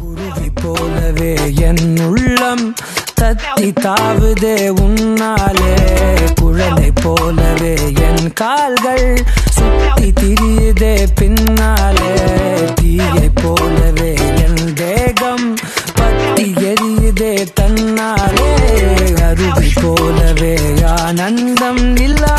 குருவி போலவே என் உள்ளம் தத்தி தாவுதே உன்னாலே. குழலை போலவே என் கால்கள் சுத்தி திரியுதே பின்னாலே. தீயை போலவே என் தேகம் பத்தி எரியுதே தன்னாலே. அருவி போலவே ஆனந்தம் இல்லா